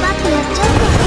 Papa, please just